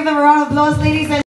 give them a round of applause, ladies and